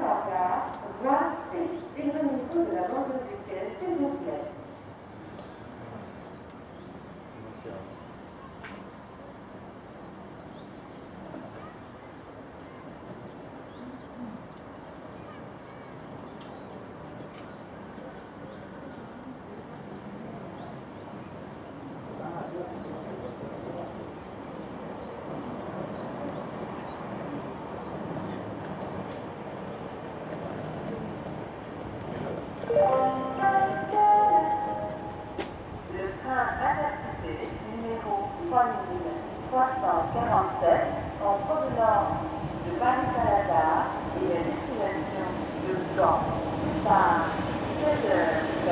dans la gare, des de la bande de s'il. Merci. Hein. 347 en provenance de Paris-Canada et la destination de Gand par 16h30